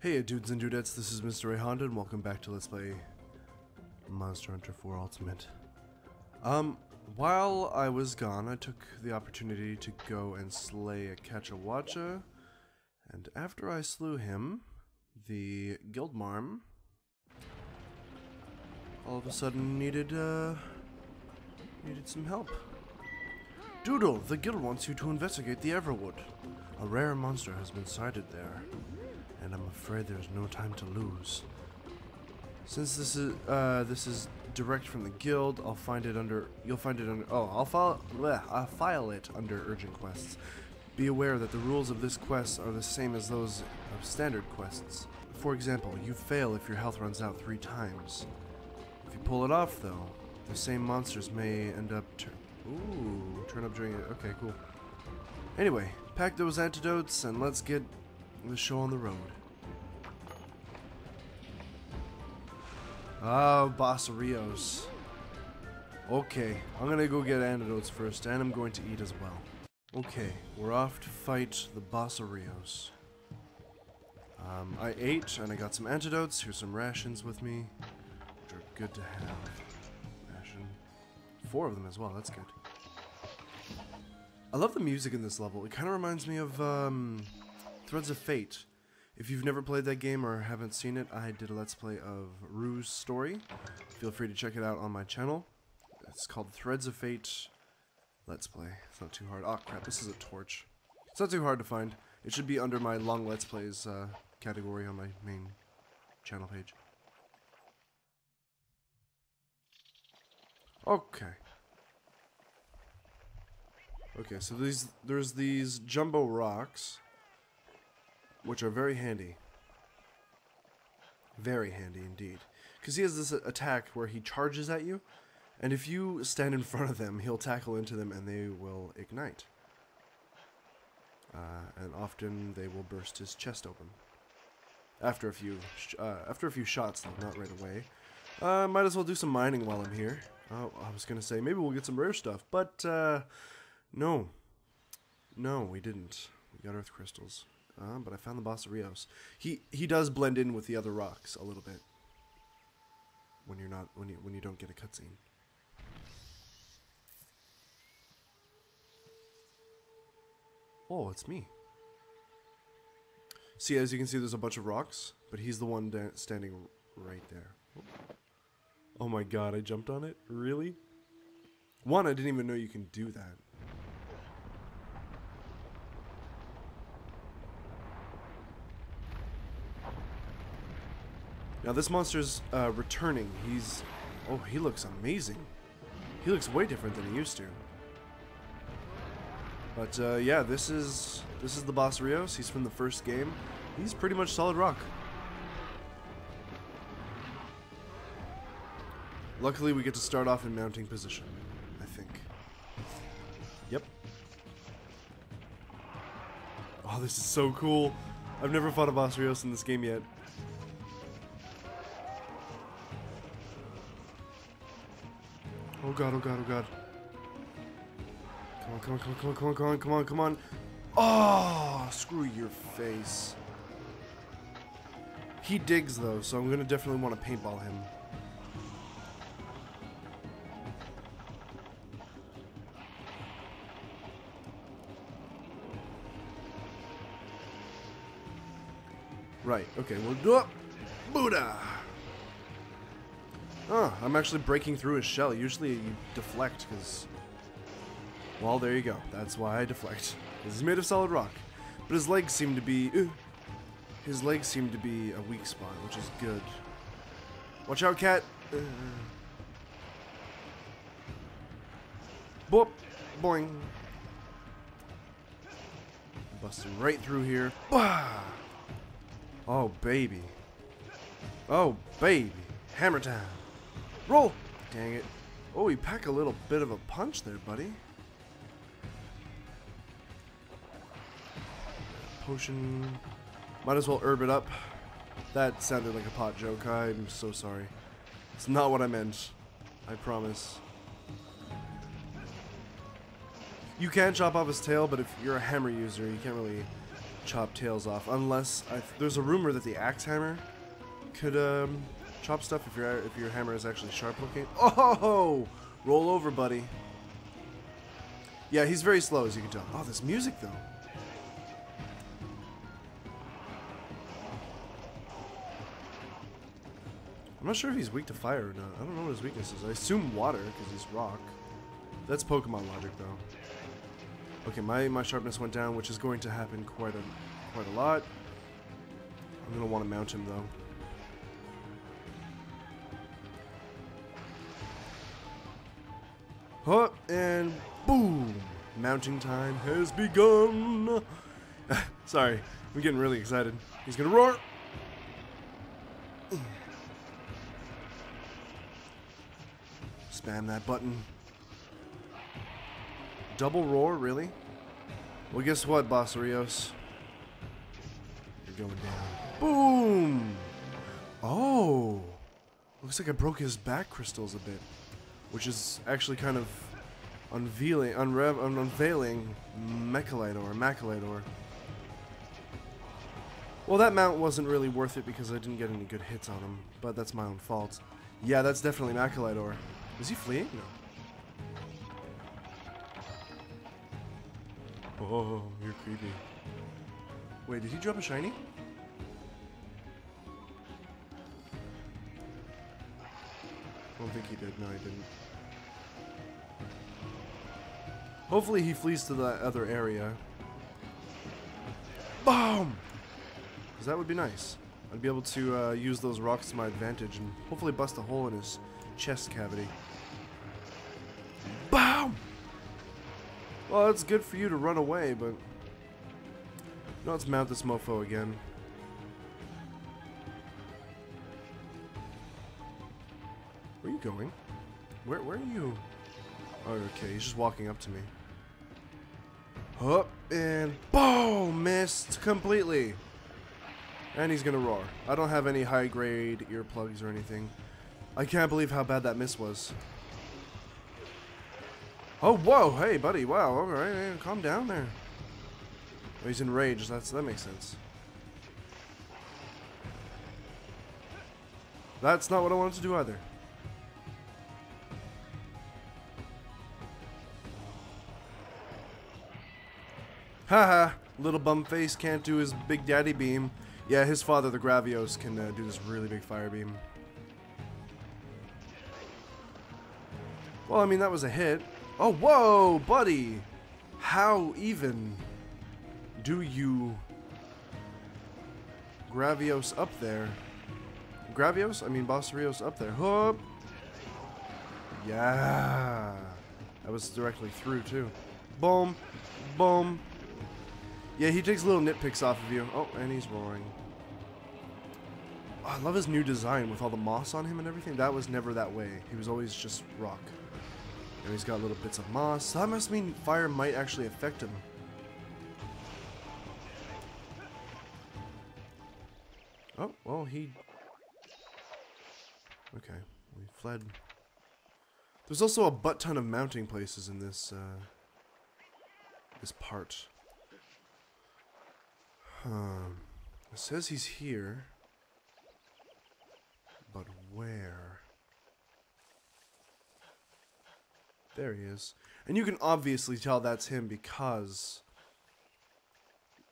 Hey dudes and dudettes, this is Mr. Rayhonda and welcome back to Let's Play Monster Hunter 4 Ultimate. Um, while I was gone, I took the opportunity to go and slay a Kecha Wacha, and after I slew him, the Guildmarm all of a sudden needed, uh, needed some help. Doodle, the guild wants you to investigate the Everwood. A rare monster has been sighted there, and I'm afraid there's no time to lose. Since this is uh, this is direct from the guild, I'll find it under. You'll find it under. Oh, I'll file. Bleh, I'll file it under urgent quests. Be aware that the rules of this quest are the same as those of standard quests. For example, you fail if your health runs out three times. If you pull it off, though, the same monsters may end up. Tur- Ooh, turn up during it. Okay, cool. Anyway, pack those antidotes and let's get the show on the road. Oh, Basarios. Okay, I'm gonna go get antidotes first, and I'm going to eat as well. Okay, we're off to fight the Basarios. Um, I ate, and I got some antidotes. Here's some rations with me, which are good to have. Ration. Four of them as well, that's good. I love the music in this level. It kind of reminds me of um, Threads of Fate. If you've never played that game or haven't seen it, I did a Let's Play of Rue's story. Feel free to check it out on my channel. It's called Threads of Fate Let's Play. It's not too hard. Oh crap, this is a torch. It's not too hard to find. It should be under my long Let's Plays uh, category on my main channel page. Okay. Okay, so these there's these jumbo rocks, which are very handy. Very handy indeed. Because he has this attack where he charges at you, and if you stand in front of them, he'll tackle into them and they will ignite. Uh, and often they will burst his chest open. After a few, uh, after a few shots, though, not right away. Uh, might as well do some mining while I'm here. Oh, I was gonna say maybe we'll get some rare stuff, but uh, no. No, we didn't. We got earth crystals. Uh, but I found the boss of Rios. He he does blend in with the other rocks a little bit. When you're not when you when you don't get a cutscene. Oh, it's me. See, as you can see, there's a bunch of rocks, but he's the one standing right there. Oh my god, I jumped on it? Really? One, I didn't even know you can do that. Now this monster's uh, returning. He's... Oh, he looks amazing. He looks way different than he used to. But uh, yeah, this is this is the Basarios. He's from the first game. He's pretty much solid rock. Luckily, we get to start off in mounting position. I think. Yep. Oh, this is so cool. I've never fought a Basarios in this game yet. God, oh god, oh god. Come on, come on, come on, come on, come on, come on, come on, come on. Oh, screw your face. He digs though, so I'm gonna definitely want to paintball him. Right, okay, we'll do it. Buddha! Oh, I'm actually breaking through his shell. Usually you deflect because... Well, there you go. That's why I deflect. Because he's made of solid rock. But his legs seem to be... Uh, his legs seem to be a weak spot, which is good. Watch out, cat! Uh, boop! Boing! Busting right through here. Bah! Oh, baby. Oh, baby. Hammer time. Roll! Dang it. Oh, you pack a little bit of a punch there, buddy. Potion. Might as well herb it up. That sounded like a pot joke. I'm so sorry. It's not what I meant. I promise. You can chop off his tail, but if you're a hammer user, you can't really chop tails off, unless I th there's a rumor that the axe hammer could um, chop stuff if your if your hammer is actually sharp looking. Oh, roll over, buddy. Yeah, he's very slow, as you can tell. Oh, this music though. I'm not sure if he's weak to fire or not. I don't know what his weakness is. I assume water, because he's rock. That's Pokemon logic, though. Okay, my, my sharpness went down, which is going to happen quite a quite a lot. I'm going to want to mount him, though. Huh, and boom! Mounting time has begun! Sorry, I'm getting really excited. He's gonna roar! Spam that button. Double roar, really? Well, guess what, Basarios? You're going down. Boom! Oh! Looks like I broke his back crystals a bit. Which is actually kind of unveiling, unrev, un unveiling Mechalidor, Machalite Ore. Well, that mount wasn't really worth it because I didn't get any good hits on him, but that's my own fault. Yeah, that's definitely Machalite Ore. Is he fleeing? No. Oh, you're creepy. Wait, did he drop a shiny? I don't think he did. No, he didn't. Hopefully he flees to that other area. Boom! Because that would be nice. I'd be able to uh, use those rocks to my advantage and hopefully bust a hole in his chest cavity. Boom! Well, it's good for you to run away, but... Now let's mount this mofo again. Going? Where, where are you? Oh, okay, he's just walking up to me. Up and boom! Missed completely. And he's gonna roar. I don't have any high grade earplugs or anything. I can't believe how bad that miss was. Oh, whoa, hey, buddy, wow, all right, calm down there. Oh, he's enraged, that's, that makes sense. That's not what I wanted to do either. Haha, little bum face can't do his big daddy beam. Yeah, his father, the Gravios, can uh, do this really big fire beam. Well, I mean, that was a hit. Oh, whoa, buddy! How even do you... Gravios up there? Gravios? I mean, Basarios up there. Hoop! Yeah! That was directly through, too. Boom! Boom! Yeah, he takes little nitpicks off of you. Oh, and he's roaring. Oh, I love his new design with all the moss on him and everything. That was never that way. He was always just rock. And he's got little bits of moss. That must mean fire might actually affect him. Oh, well, he... Okay, we fled. There's also a butt ton of mounting places in this, uh, this part. Um, it says he's here. But where? There he is. And you can obviously tell that's him because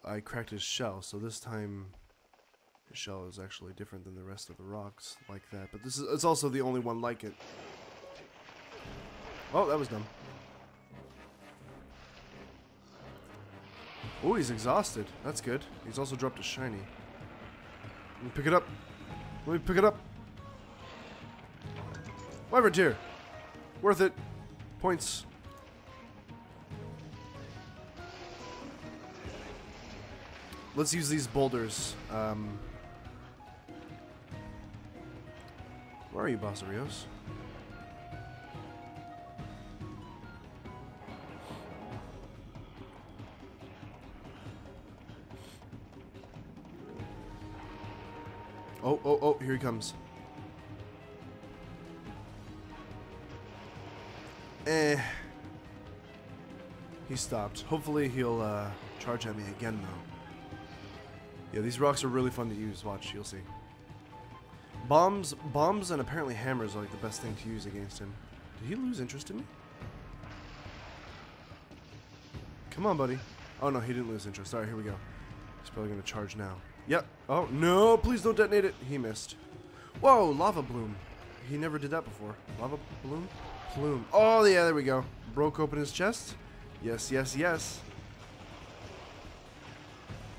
I cracked his shell. So this time his shell is actually different than the rest of the rocks like that. But this is it's also the only one like it. Oh, that was dumb. Oh, he's exhausted. That's good. He's also dropped a shiny. Let me pick it up. Let me pick it up. Wyvern tier. Worth it. Points. Let's use these boulders. Um, where are you, Basarios? Oh, oh, oh, here he comes. Eh. He stopped. Hopefully he'll uh, charge at me again, though. Yeah, these rocks are really fun to use. Watch, you'll see. Bombs, bombs, and apparently hammers are like the best thing to use against him. Did he lose interest in me? Come on, buddy. Oh no, he didn't lose interest. Alright, here we go. He's probably gonna charge now. Yep. Oh no! Please don't detonate it. He missed. Whoa! Lava bloom. He never did that before. Lava bloom. Plume. Oh yeah, there we go. Broke open his chest. Yes, yes, yes.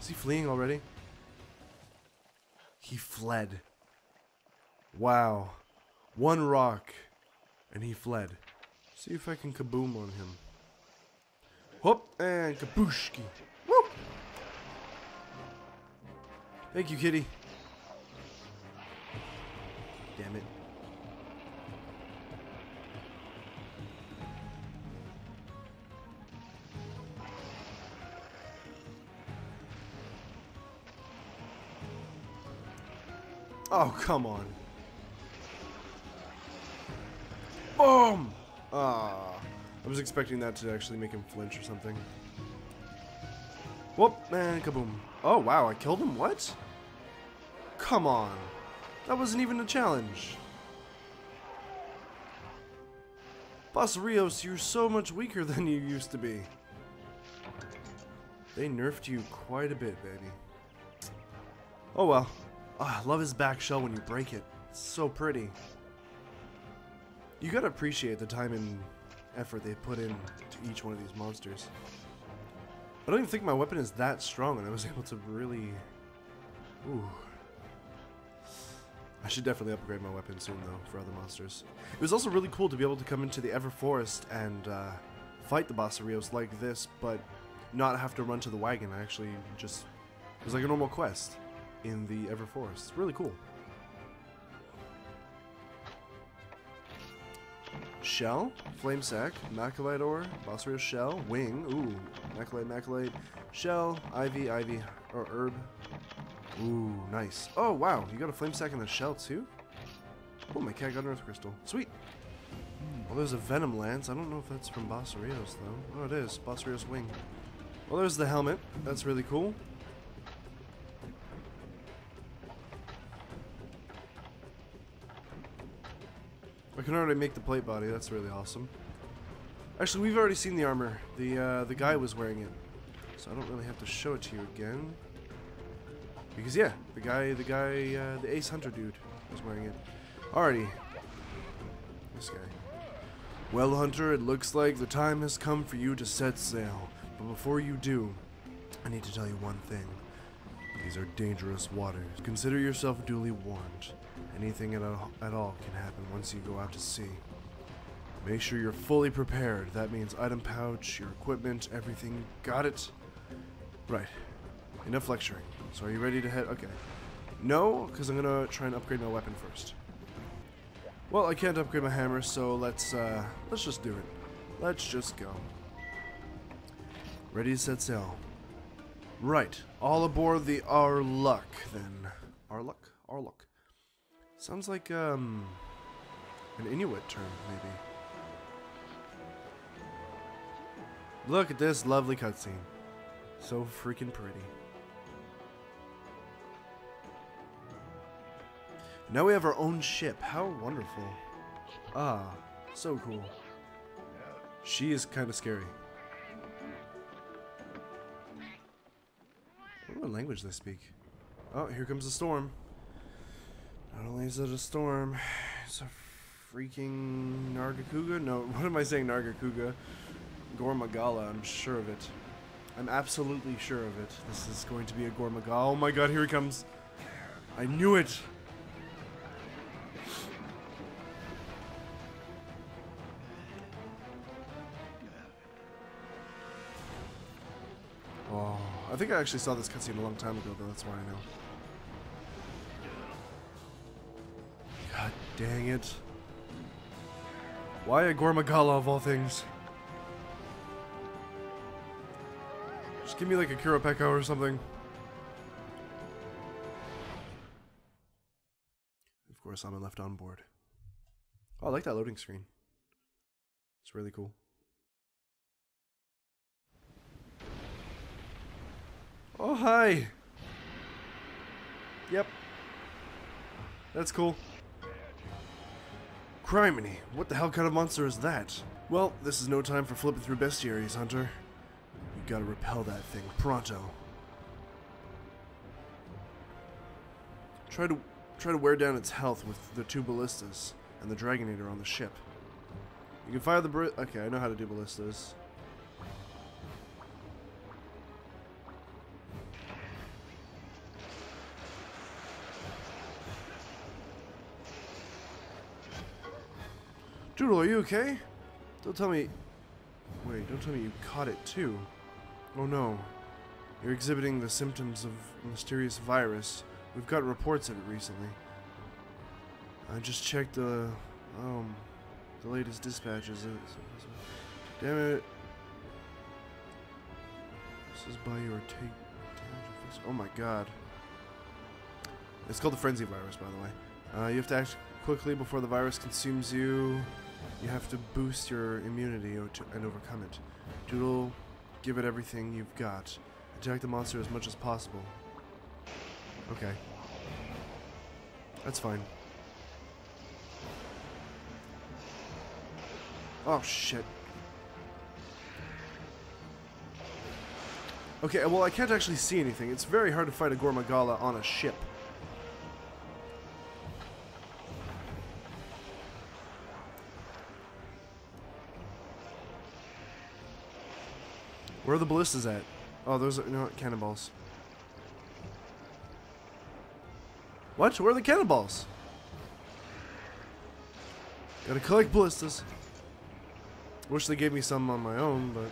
Is he fleeing already? He fled. Wow. One rock. And he fled. See if I can kaboom on him. Whoop, and kabooshki. Thank you, kitty. Damn it. Oh, come on. Boom! Ah. I was expecting that to actually make him flinch or something. Whoop, man, kaboom. Oh, wow, I killed him? What? Come on. That wasn't even a challenge. Basarios, you're so much weaker than you used to be. They nerfed you quite a bit, baby. Oh well. Oh, I love his back shell when you break it. It's so pretty. You gotta appreciate the time and effort they put in to each one of these monsters. I don't even think my weapon is that strong, and I was able to really... Ooh. I should definitely upgrade my weapon soon, though, for other monsters. It was also really cool to be able to come into the Ever Forest and uh, fight the Basarios like this, but not have to run to the wagon. I actually just... It was like a normal quest in the Ever Forest. Really cool. Shell, Flame Sack, Machalite Ore, Basarios Shell, Wing, ooh, Machalite, Machalite, Shell, Ivy, Ivy, or Herb. Ooh, nice. Oh, wow, you got a Flame Sack and a Shell too? Oh, my cat got an Earth Crystal. Sweet. Well, there's a Venom Lance. I don't know if that's from Basarios, though. Oh, it is. Basarios Wing. Well, there's the helmet. That's really cool. I can already make the plate body. That's really awesome. Actually, we've already seen the armor. The uh, the guy was wearing it, so I don't really have to show it to you again. Because yeah, the guy, the guy, uh, the Ace Hunter dude was wearing it. Alrighty. This guy. Well, Hunter, it looks like the time has come for you to set sail. But before you do, I need to tell you one thing. These are dangerous waters. Consider yourself duly warned. Anything at all, at all can happen once you go out to sea. Make sure you're fully prepared. That means item pouch, your equipment, everything. Got it? Right. Enough lecturing. So are you ready to head? Okay. No, because I'm going to try and upgrade my weapon first. Well, I can't upgrade my hammer, so let's, uh, let's just do it. Let's just go. Ready to set sail. Right. All aboard the Arluck, then. Arluck? Arluck. Sounds like, um, an Inuit term, maybe. Look at this lovely cutscene. So freaking pretty. Now we have our own ship. How wonderful. Ah, so cool. She is kind of scary. What language they speak? Oh, here comes the storm. Not only is it a storm, it's a freaking Nargacuga? No, what am I saying Nargacuga? Gore Magala, I'm sure of it. I'm absolutely sure of it. This is going to be a Gore Magala. Oh my god, here he comes. I knew it! I think I actually saw this cutscene a long time ago, though. That's why I know. God dang it. Why a Gore Magala of all things? Just give me like a Kurapeka or something. Of course, I'm left on board. Oh, I like that loading screen. It's really cool. Oh, hi. Yep. That's cool. Criminy, what the hell kind of monster is that? Well, this is no time for flipping through bestiaries, Hunter. You gotta repel that thing, pronto. Try to try to wear down its health with the two ballistas and the Dragonator on the ship. You can fire the bri- Okay, I know how to do ballistas. Doodle, are you okay? Don't tell me... Wait, don't tell me you caught it too. Oh no. You're exhibiting the symptoms of mysterious virus. We've got reports of it recently. I just checked the... Um... The latest dispatches. Damn it. This is by your take. Oh my god. It's called the frenzy virus, by the way. Uh, you have to act quickly before the virus consumes you. You have to boost your immunity and overcome it. Doodle, give it everything you've got. Attack the monster as much as possible. Okay. That's fine. Oh, shit. Okay, well, I can't actually see anything. It's very hard to fight a Gore Magala on a ship. Are the ballistas at? Oh, those are, know cannonballs. What? Where are the cannonballs? Gotta collect ballistas. Wish they gave me some on my own, but...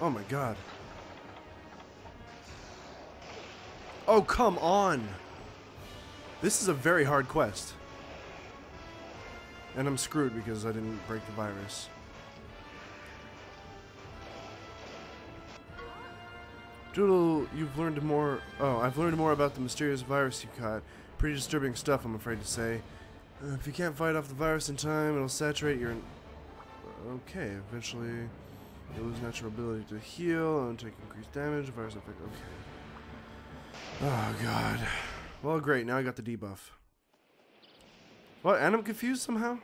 Oh my god. Oh, come on! This is a very hard quest. And I'm screwed because I didn't break the virus. Doodle, you've learned more... Oh, I've learned more about the mysterious virus you caught. Pretty disturbing stuff, I'm afraid to say. Uh, if you can't fight off the virus in time, it'll saturate your... Okay, eventually... You lose natural ability to heal and take increased damage. Virus effect. Okay. Oh god. Well, great. Now I got the debuff. What? And I'm confused somehow.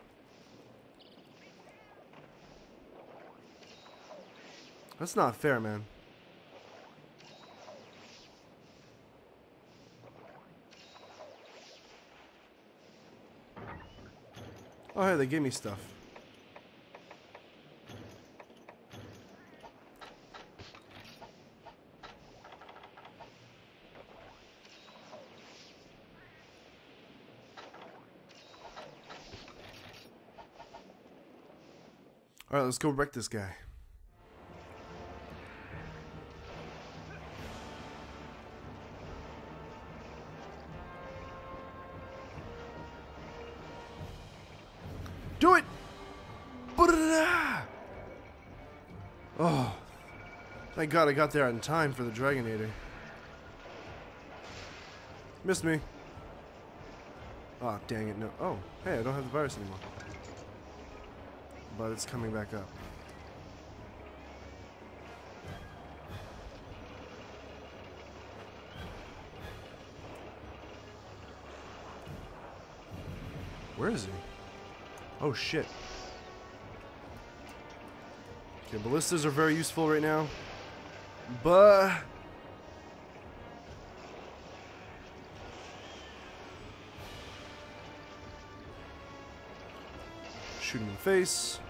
That's not fair, man. Oh, hey, they gave me stuff. Alright, let's go wreck this guy. Do it! Oh. Thank God I got there in time for the Dragonator. Missed me. Oh, dang it, no. Oh, hey, I don't have the virus anymore but it's coming back up. Where is he? Oh shit. Okay, ballistas are very useful right now. But shoot him in the face.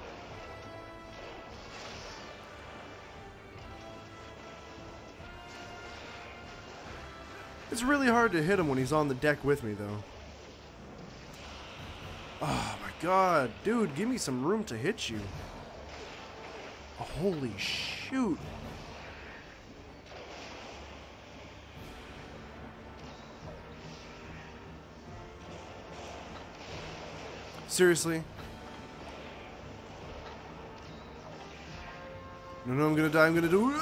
It's really hard to hit him when he's on the deck with me, though. Oh my god. Dude, give me some room to hit you. Oh, holy shoot. Seriously? No, no, I'm gonna die. I'm gonna do...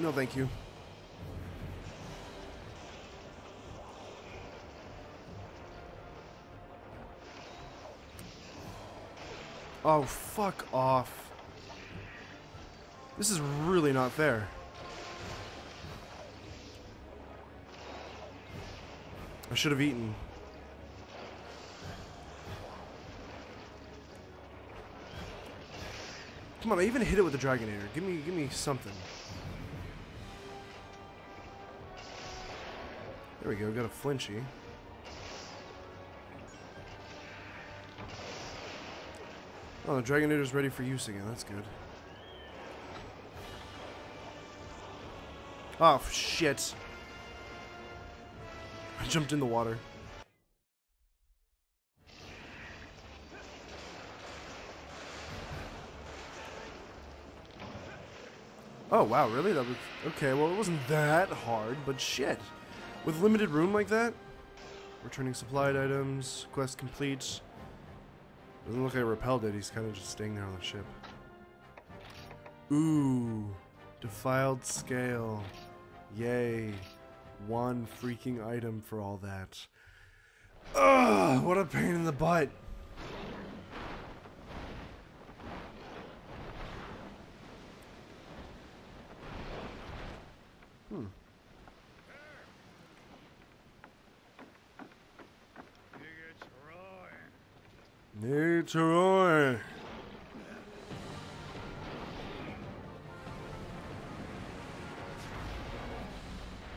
No, thank you. Oh, fuck off. This is really not fair. I should have eaten. Come on, I even hit it with the Dragonator. Give me, give me something. There we go, got a flinchy. Oh, the Dragonator's ready for use again. That's good. Oh, shit. I jumped in the water. Oh, wow, really? That was... Okay, well, it wasn't that hard, but shit. With limited room like that? Returning supplied items, quest complete. Doesn't look like I repelled it, he's kind of just staying there on the ship. Ooh, defiled scale. Yay. One freaking item for all that. Ugh, what a pain in the butt. Hmm.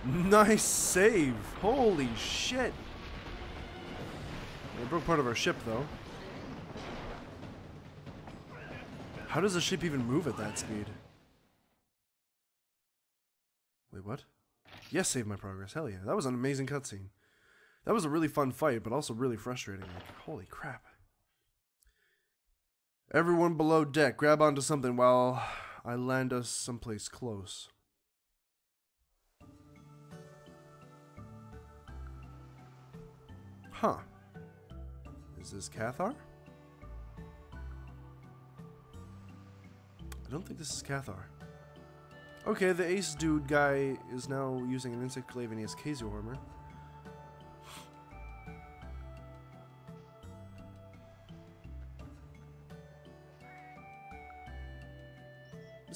Nice save. Holy shit. It broke part of our ship, though. How does a ship even move at that speed? Wait, what? Yes, save my progress. Hell yeah. That was an amazing cutscene. That was a really fun fight, but also really frustrating. Like, holy crap. Everyone below deck, grab onto something while I land us someplace close. Huh. Is this Cathar? I don't think this is Cathar. Okay, the ace dude guy is now using an insect glaive and he has Kazu armor.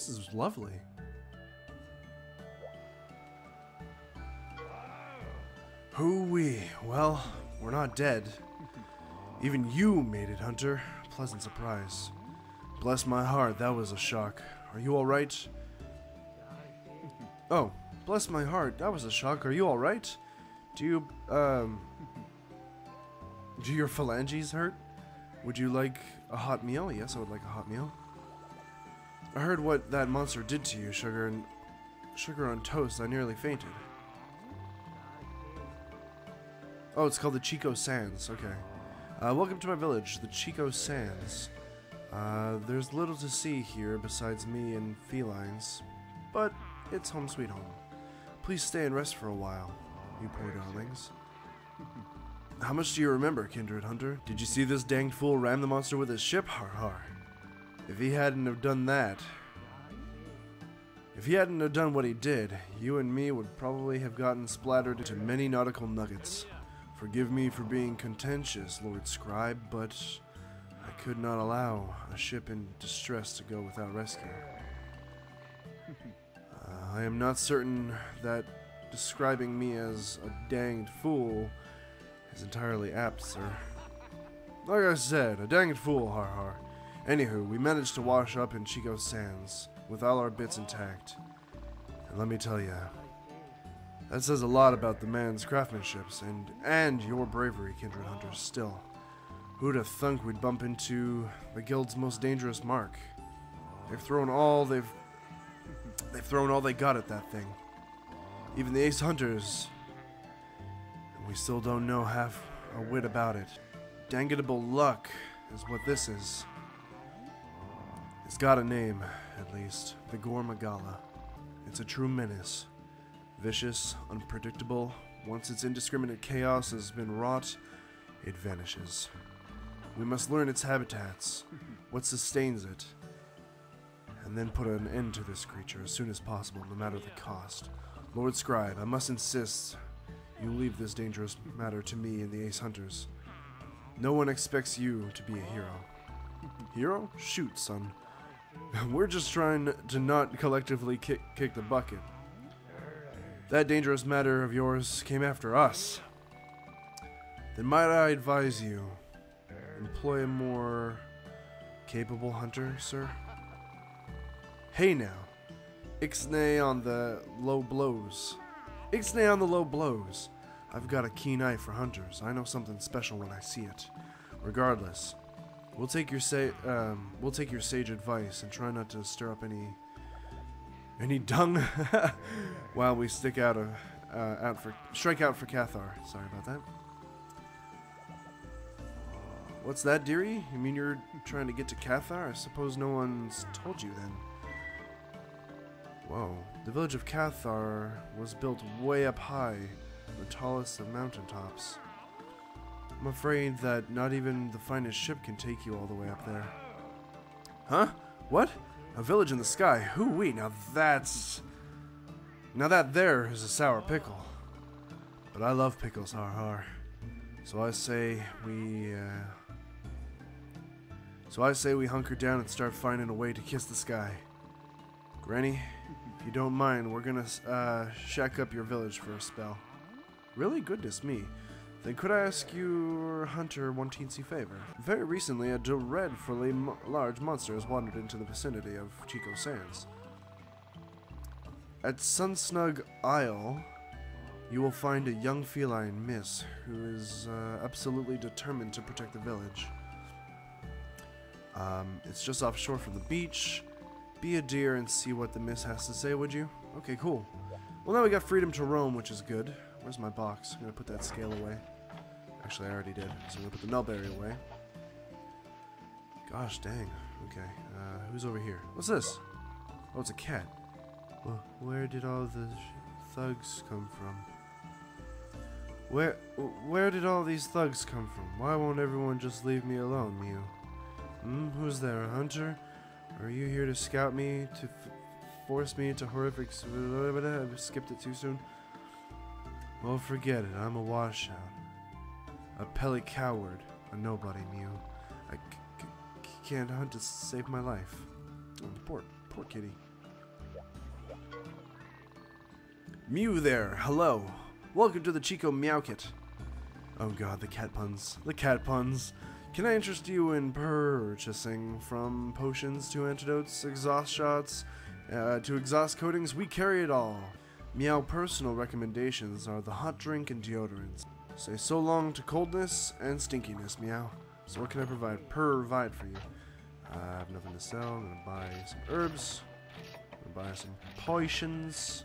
This is lovely. Hoo-wee. Well, we're not dead. Even you made it, Hunter. Pleasant surprise. Bless my heart, that was a shock. Are you alright? Oh, bless my heart, that was a shock. Are you alright? Do you, um... Do your phalanges hurt? Would you like a hot meal? Yes, I would like a hot meal. I heard what that monster did to you, Sugar, and... Sugar on toast, I nearly fainted. Oh, it's called the Cheeko Sands. Okay. Uh, welcome to my village, the Cheeko Sands. Uh, there's little to see here besides me and felines, but it's home sweet home. Please stay and rest for a while, you poor darlings. How much do you remember, Kindred Hunter? Did you see this danged fool ram the monster with his ship? Har har. If he hadn't have done that... If he hadn't have done what he did, you and me would probably have gotten splattered into many nautical nuggets. Forgive me for being contentious, Lord Scribe, but I could not allow a ship in distress to go without rescue. Uh, I am not certain that describing me as a danged fool is entirely apt, sir. Like I said, a danged fool, har har. Anywho, we managed to wash up in Cheeko Sands with all our bits intact. And let me tell you, that says a lot about the man's craftsmanship and and your bravery, Kindred Hunters. Still, who'd have thunk we'd bump into the guild's most dangerous mark? They've thrown all they've they've thrown all they got at that thing. Even the Ace Hunters, and we still don't know half a whit about it. Dangatable luck is what this is. It's got a name, at least. The Gore Magala. It's a true menace. Vicious, unpredictable, once its indiscriminate chaos has been wrought, it vanishes. We must learn its habitats, what sustains it, and then put an end to this creature as soon as possible, no matter the cost. Lord Scribe, I must insist you leave this dangerous matter to me and the Ace Hunters. No one expects you to be a hero. Hero? Shoot, son. We're just trying to not collectively kick, kick the bucket. That dangerous matter of yours came after us. Then might I advise you, employ a more capable hunter, sir? Hey now, Ixnay on the low blows. Ixnay on the low blows. I've got a keen eye for hunters. I know something special when I see it. Regardless, we'll take your sa- um, we'll take your sage advice and try not to stir up any any dung while we stick out a uh, out for strike out for Cathar. Sorry about that. What's that, dearie? You mean you're trying to get to Cathar? I suppose no one's told you then. Whoa. The village of Cathar was built way up high, the tallest of mountaintops. I'm afraid that not even the finest ship can take you all the way up there. Huh? What? A village in the sky? Hoo-wee, now that's... Now that there is a sour pickle. But I love pickles, har har. So I say we, uh... So I say we hunker down and start finding a way to kiss the sky. Granny, if you don't mind, we're gonna uh, shack up your village for a spell. Really? Goodness me. Then could I ask your hunter one teensy favor? Very recently, a dreadfully large monster has wandered into the vicinity of Cheeko Sands. At Sunsnug Isle, you will find a young feline miss who is uh, absolutely determined to protect the village. Um, it's just offshore from the beach. Be a dear and see what the miss has to say, would you? Okay, cool. Well, now we got freedom to roam, which is good. Where's my box? I'm gonna put that scale away. Actually, I already did. So I'm gonna put the nullberry away. Gosh dang. Okay. Uh, who's over here? What's this? Oh, it's a cat. Well, where did all the thugs come from? Where, where did all these thugs come from? Why won't everyone just leave me alone, Mew? Hmm, who's there, a hunter? Are you here to scout me, to force me into horrific... I skipped it too soon. Well, forget it. I'm a washout. A pelly coward. A nobody, Mew. I can't hunt to save my life. Oh, poor, poor kitty. Mew there. Hello. Welcome to the Cheeko Meowkit. Oh god, the cat puns. The cat puns. Can I interest you in purchasing from potions to antidotes, exhaust shots, uh, to exhaust coatings? We carry it all. Meow personal recommendations are the hot drink and deodorants. Say so long to coldness and stinkiness, Meow. So what can I provide? Provide for you. I have nothing to sell. I'm gonna buy some herbs. I'm gonna buy some potions.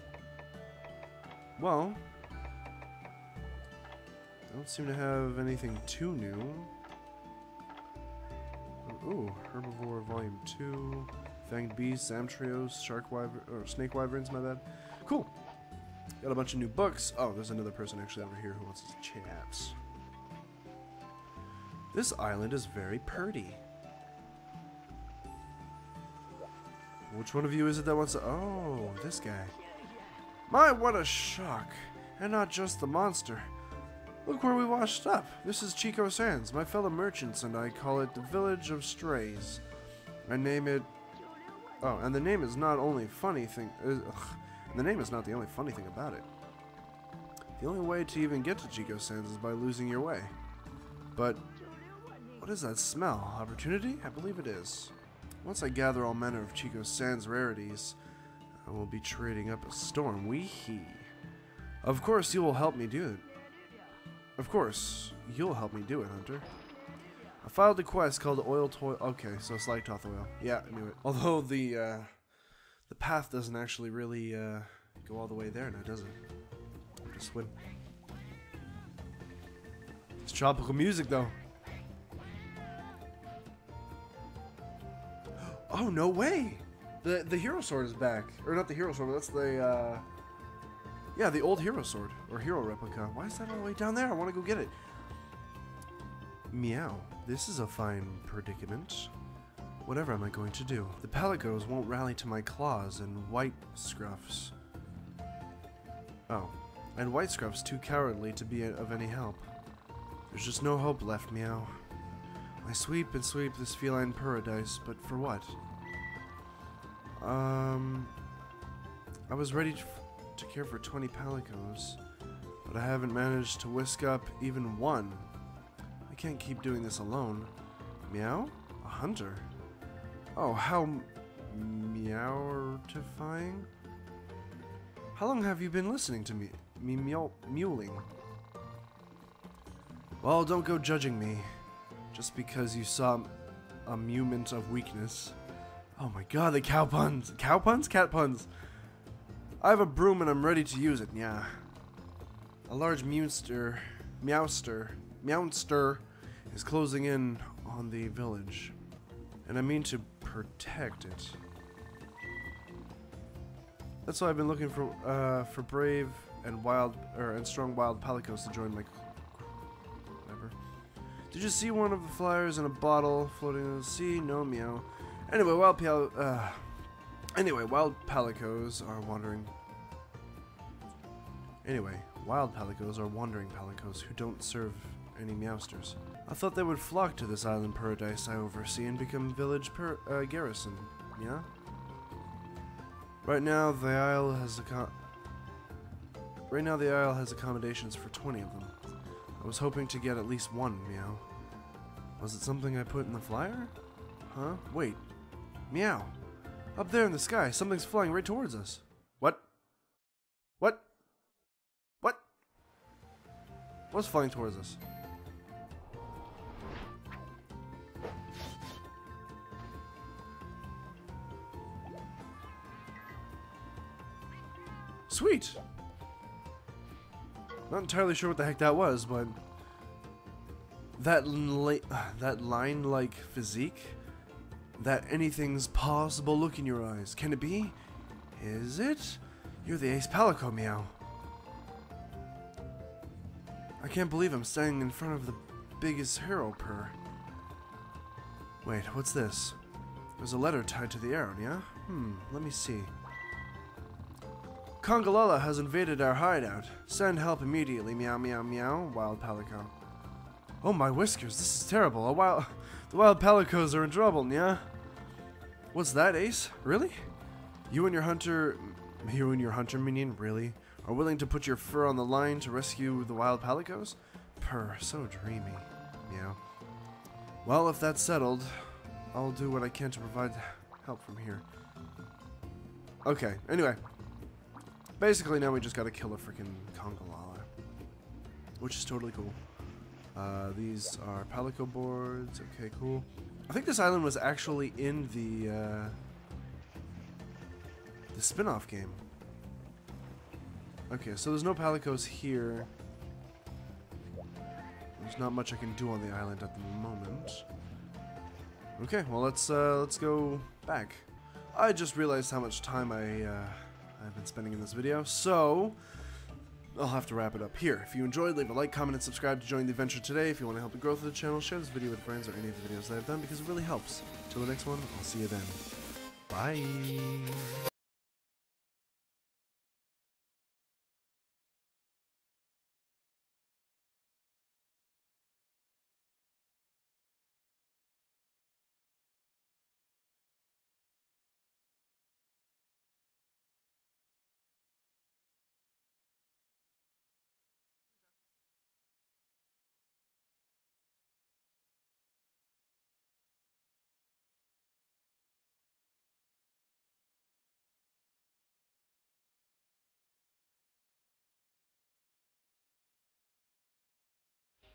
Well, I don't seem to have anything too new. Oh, ooh, Herbivore Volume 2, Fanged Beasts, Amtrios, Shark or Snake Wyverns, my bad. Cool. Got a bunch of new books. Oh, there's another person actually over here who wants to chat. This island is very pretty. Which one of you is it that wants to... Oh, this guy. My, what a shock. And not just the monster. Look where we washed up. This is Cheeko Sands. My fellow merchants and I call it the Village of Strays. I name it... Oh, and the name is not only funny thing... Uh, the name is not the only funny thing about it. The only way to even get to Cheeko Sands is by losing your way. But... What is that smell? Opportunity? I believe it is. Once I gather all manner of Cheeko Sands rarities, I will be trading up a storm. Wee hee. Of course, you will help me do it. Of course, you'll help me do it, Hunter. I filed a quest called Oil Toil. Okay, so it's like Toth Oil. Yeah, I knew it. Although the uh, the path doesn't actually really uh, go all the way there now, does it? Just swim. It's tropical music, though. Oh no way! The the hero sword is back, or not the hero sword, but that's the. Uh, yeah, the old hero sword, or hero replica. Why is that all the way down there? I want to go get it. Meow. This is a fine predicament. Whatever am I going to do? The Palicos won't rally to my claws, and White Scruffs... Oh. And White Scruff's too cowardly to be of any help. There's just no hope left, Meow. I sweep and sweep this feline paradise, but for what? Um, I was ready to, to care for 20 palicos, but I haven't managed to whisk up even one. I can't keep doing this alone. Meow? A hunter? Oh, how meowtifying. How long have you been listening to me, me meow, mewling? Well, don't go judging me, just because you saw a moment of weakness. Oh my god, the cow puns! Cow puns? Cat puns! I have a broom and I'm ready to use it, yeah. A large mewster, meowster, meowster is closing in on the village, and I mean to protect it. That's why I've been looking for uh, for brave and wild or and strong wild palicos to join my whatever. Did you see one of the flyers in a bottle floating in the sea? No meow. Anyway, wild pal uh, anyway, wild palicos are wandering. Anyway, wild palicos are wandering palicos who don't serve any meowsters. I thought they would flock to this island paradise I oversee and become village per uh, garrison. Yeah. Right now, the isle has a Right now, the isle has accommodations for 20 of them. I was hoping to get at least one, meow. Was it something I put in the flyer? Huh? Wait. Meow. Up there in the sky, something's flying right towards us. What? What? What? What's flying towards us? Sweet! Not entirely sure what the heck that was, but... That, that line-like physique? That anything's possible look in your eyes. Can it be? Is it? You're the Ace Palico, meow. I can't believe I'm standing in front of the biggest hero purr. Wait, what's this? There's a letter tied to the arrow, yeah? Hmm, let me see. Congalala has invaded our hideout. Send help immediately, meow meow meow, wild palico. Oh my whiskers, this is terrible. A wild, the wild palicos are in trouble, yeah? What's that, Ace? Really? You and your hunter, you and your hunter minion, really? Are willing to put your fur on the line to rescue the wild palicos? Purr, so dreamy. Meow. Well, if that's settled, I'll do what I can to provide help from here. Okay, anyway, Basically, now we just gotta kill a freaking Congalala. Which is totally cool. Uh, these are Palico boards. Okay, cool. I think this island was actually in the, uh, the spin-off game. Okay, so there's no Palicos here. There's not much I can do on the island at the moment. Okay, well let's uh, let's go back. I just realized how much time I uh, I've been spending in this video. So, I'll have to wrap it up here. If you enjoyed, leave a like, comment, and subscribe to join the adventure today. If you want to help the growth of the channel, share this video with friends or any of the videos that I've done because it really helps. Till the next one, I'll see you then. Bye!